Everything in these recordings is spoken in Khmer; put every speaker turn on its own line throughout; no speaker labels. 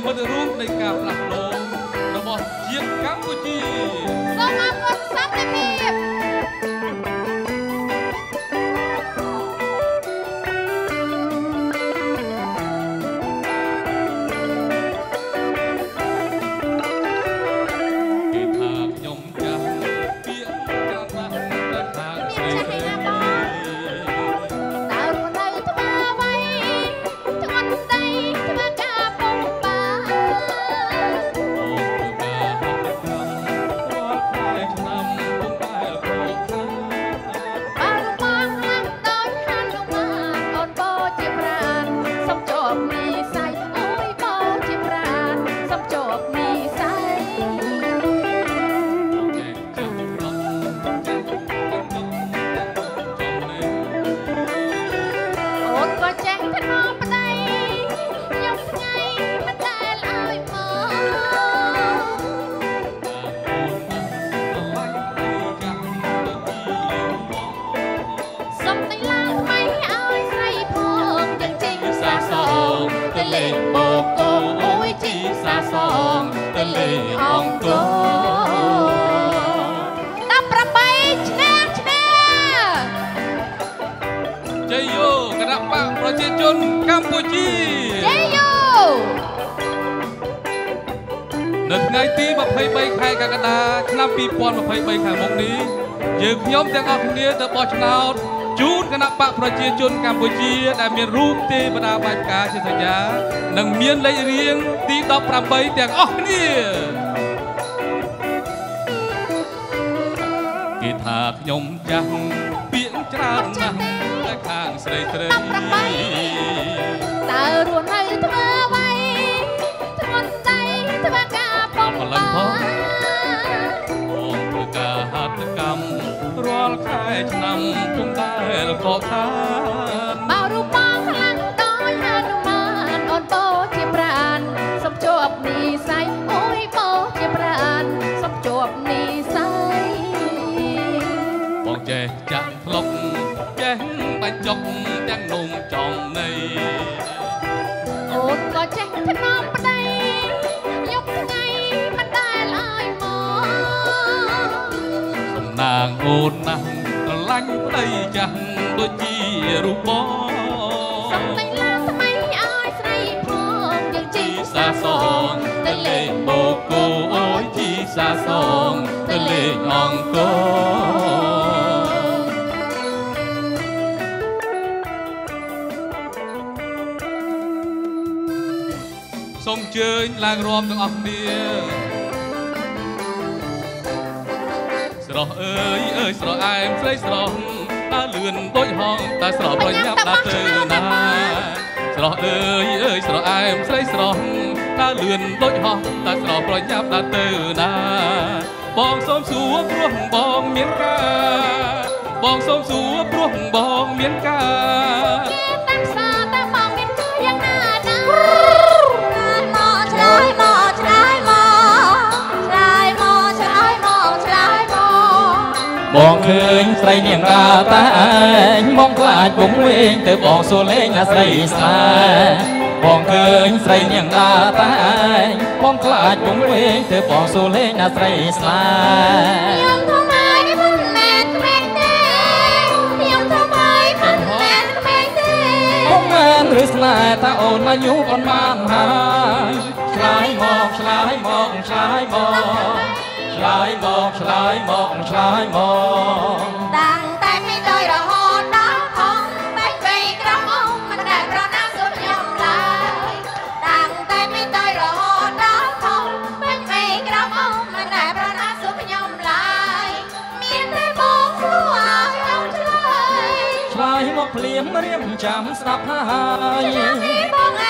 និមិត្តរូបនៃការផ្លាស់ប្ដូររបស់ជាតិកម្ពុជា
សូមអរគុណសន្តិភាព នក
ម្ពុ
ជាជ័យយោនៅថ្ងៃទី
23ខែកក្កដាឆ្នាំ2023ខាងមុខនេះយើងខ្ញុំទាំងអស់គ្នាទៅបោះឆ្នោតជូនគណៈបកប្រជាជនកម្ពុជា ដែលមានរូបទេវតាបាច់ការជាសញ្ញានិងមានលេខរៀងទី18ទាំងអស់គ្នាគេថាខ្ញុំចាស់ពាក្យច្រើនណាស់តែ ខាងស្រីស្រី
តើរស់នៅធ្វើអ្វីធ្ងន់ដីធ្វើការពុំបាន
បងធ្វើការហាត់កម្មរាល់ខែឆ្នាំពុំដែលខកខា ញ់
ប្តី
ចាស់ដូចជារូបបង
សុំតែឡើងថ្មីឲ្យស្រីផងយើងជី
ជី
ង
សាសងទៅលេងបូកូអូយជីសាសងទៅលេងអង្គរសូមអញ្ជើញឡើងរួមទាំងអស់គ្នា ស្រស់អើយអើយស្រស់អែមស្រីស្រស់ដើរលឿនដូចហងតែស្រស់ប្រញាប់ដើរទៅណាស្រស់អើយអើយស្រស់អែមស្រីស្រស់ដើរលឿនដូចហងតែស្រស់ប្រញាប់ដើរទៅណាបងសូមសួរព្រោះបងមានការបងសូមសួរព្រោះបងមានការ
ឃើញស្រីនាងរាតែឯងមកខ្លាចវងវែងទៅបងសួរលេងណាស្រីស្នេហ៍បងឃើញស្រីនាងរាតែឯងបងខ្លាចវងវែងទៅបងសួរលេងណាស្រីស្នេហ៍
ខ្ញុំធ្វើម៉េចមិនមែនក្មេងទេខ្ញុំធ្វើម៉េចមិនមែនក្មេងទេ
បងមែនឬស្នេហ៍ថាអូនអាយុប៉ុន្មានហើយឆ្លើយមកឆ្លើយមកឆ្លើយមក ឆ្លើយមកឆ្លើយមកឆ្លើយមក
តាំងតែពីដោយរហូតដល់អងបែកបីក្រំអងមិនដែលប្រណាសួរខ្ញុំឡើយតាំងតែពីដោយរហូតដល់អងបែកបីក្រំអងមិនដែលប្រណាសួរខ្ញុំឡើយមានតែបងសួរឲ្យអងឆ្លើយ
ឆ្លើយមកភ្លាមរៀមចាំស្ដាប់ហើយ
ឆ្នាំនេះបង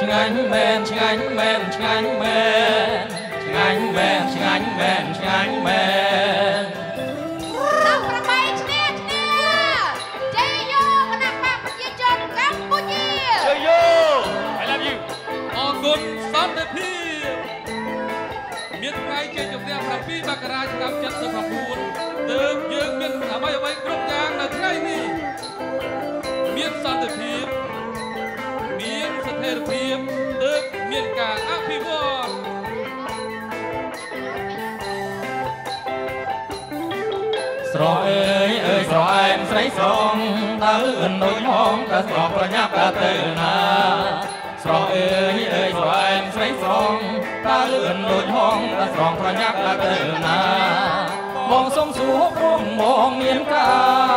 ឆ្ងា
ញ់មែនឆ្ងាញ់មែនឆ្ងាញ់មែនឆ្ងាញ់មែនឆ្ងាញ់មែនឆ្ងាញ់មែន
18ឆ្នាំឆ្នាំជ័យយោគណៈបកប្រជាជនកម្ពុជា
អរគុណសន្តិភាពមានថ្ងៃជ័យជំនះ7មករាឆ្នាំ79ទើបយើងមានអ្វីអ្វីគ្រប់យ៉ាងនៅថ្ងៃនេះមានសន្តិភាព មានរភាពទើបមានការអភិវឌ្ឍ
ស្រស់អើយអើយស្រស់អែមស្រីស្រងតើលឿនដូចហងក៏ស្រស់ប្រញាប់ក៏ទៅណាស្រស់អើយអើយស្រស់អែមស្រីស្រងតើលឿនដូចហងក៏ស្រស់ប្រញាប់ក៏ទៅណាបងសុំសួរព្រមបងមានកា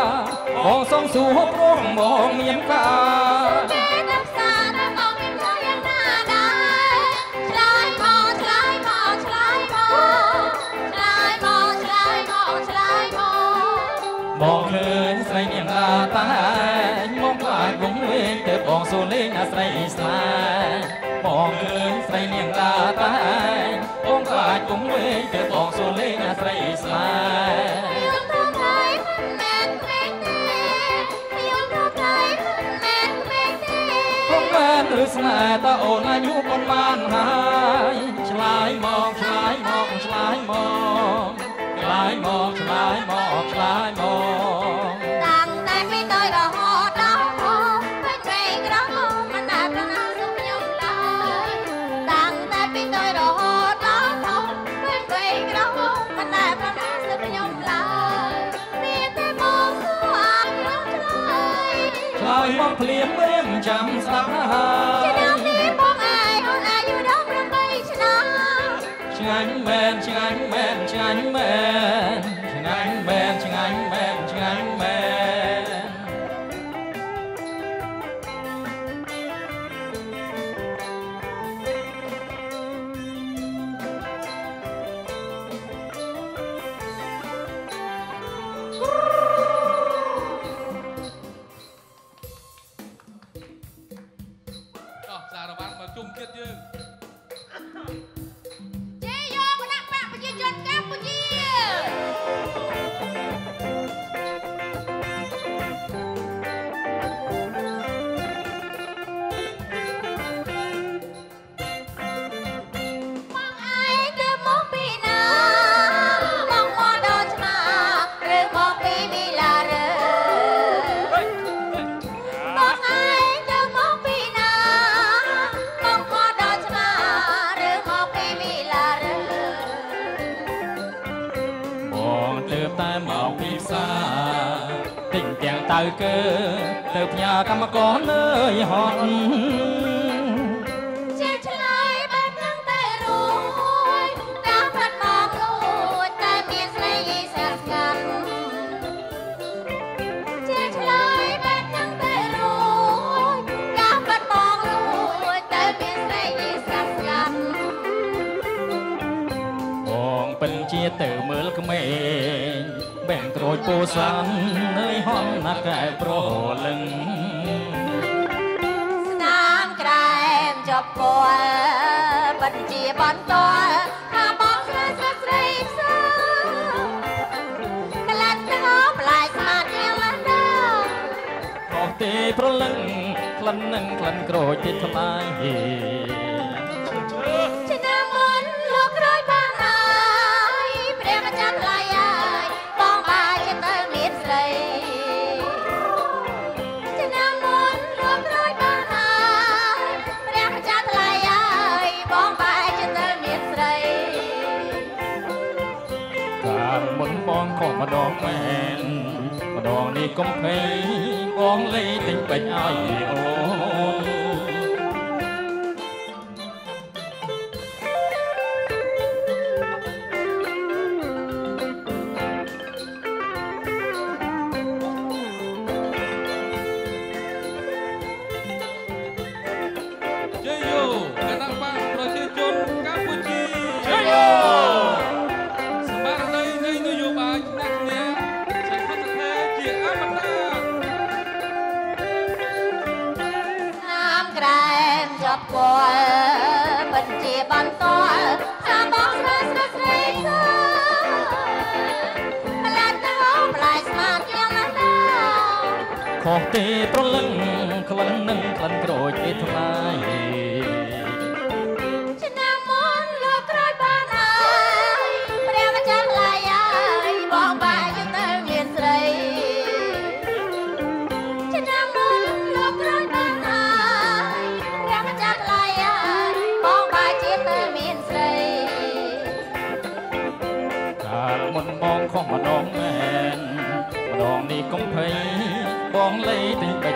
របងសុំសួរព្រមបងមានការ បងសួនលេងអាស្រ័យស្លាបងឃើញស្រីនាងតាតែបងខ្លាចគុំវិញទៅបងសួនលេងអាស្រ័
យ
ស្លាឬស្នេហ៍តើអូនអាយុប៉ុន្មានហើយឆ្លើយមកឆ្លើយមកឆ្លើយមកឆ្លើយមកឆ្លើយមកឆ្លើយមក
មក
ភ្លាមរៀងចាំស្ដាប់ហើយ
ឆ្នាំនេះបងឯងអូនអាយុ18ឆ្នាំ
ឆ្ងាញ់មែនឆ្ងាញ់មែនឆ្ងាញ់មែនឆ្ងាញ់មែនឆ្ងាញ់មែនឆ្ងាញ់
ទើ
ប
តែមកពីផ្សារទិញទាំងតៅកើទៅផ្ញើកម្មករនៅហត់ ពិនជាទៅមើលក្មេងបែងក្រូចពូសាននៅហន់ណាកែប្រលឹង
ស្នាមក្រែមជាប់ពណ៌បិទជាបន្តថាបងស្រីស្រីស្រីផ្សើកលាត់ទៅប្លែកស្មាតយ៉ាងណាស់
ខុសទេប្រលឹងក្លិននឹងក្លិនក្រូចទីថ្លៃ
ម្ដ
ងមែនម្ដងនេះកុំភ័យបងលេងទិញពេជ្រឲ្យអូន
ប់ព
ណ៌បិទជាបន្តថាបងស្រីស្រីស្រីស្រីកលាត់ទៅប្លែកស្មាតយ៉ាងណាស់ណា
ខុសទេប្រលឹងក្លិននឹងក្លិនក្រូចទីថ្លៃ
ភ័យបងលេទិញបាច់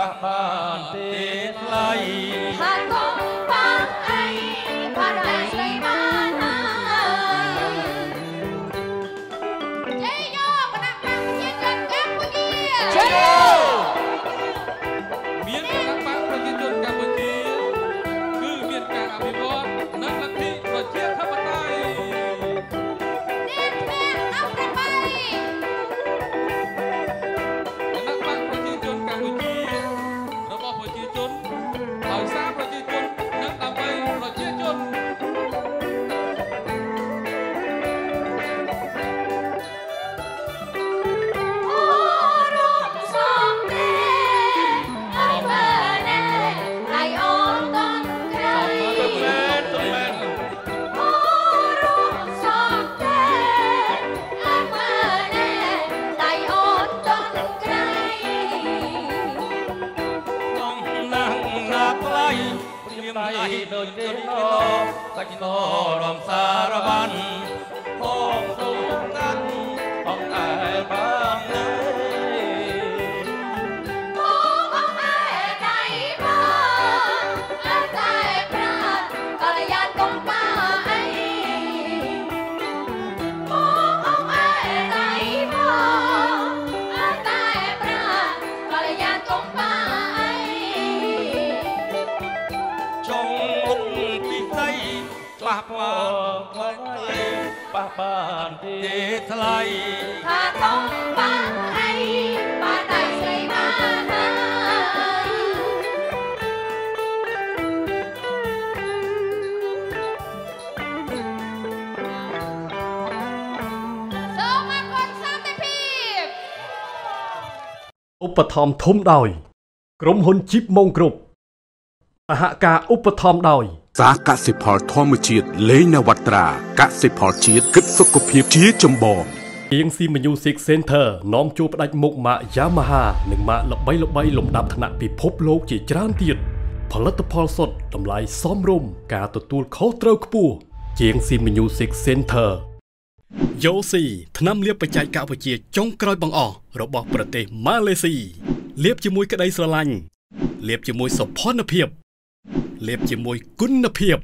ប៉ះបានទេថ្លៃ
ថាកុំបា
ដៃដូ
ចទេណសាច់ណរងសារបានបង ប៉ះបានទេថ្លៃ
ថាកុំបាអីបានដៃស្រីបានហើយសូមអរគុណសន្តិភាព
ឧបត្ថម្ភធំដោយ ក្រុមហ៊ុនជីបម៉ុងគ្រប់សហការឧបត្ថម្ភដោយ
សាកសិផលធម្មជាតិលេងនវត្រាកសិផលជាតិគិតសុខភាពជាចម្បង
ជាង C Music Center នាំជួបផ្ដាច់មុខម៉ាក Yamaha និងម៉ាកល្បីល្បីៗលំដាប់ថ្នាក់ពិភពលោកជាច្រើនទៀតផលិតផលសុទ្ធតម្លៃសមរម្យការទទួលខុសត្រូវខ្ពស់ជាង C Music Center យូស៊ីថ្នាំលាបបច្ចេកវិទ្យាចុងក្រោយបង្អស់របស់ប្រទេសម៉ាឡេស៊ីលាបជាមួយក្តីស្រឡាញ់លាបជាមួយសុភណភាព លាបជាមួយគុណភាព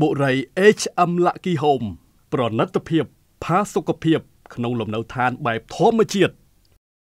បុរី HM Lucky Home ប្រណិតភាពផាសុកភាព ក្នុងលំនៅឋានបែបធម្មជាតិ